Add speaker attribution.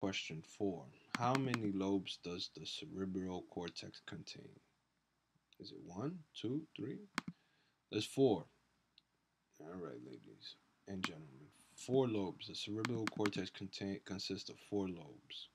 Speaker 1: Question four. How many lobes does the cerebral cortex contain? Is it one, two, three? There's four. All right, ladies and gentlemen. Four lobes. The cerebral cortex contain, consists of four lobes.